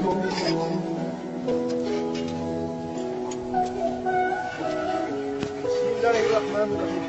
Bismillahirrahmanirrahim.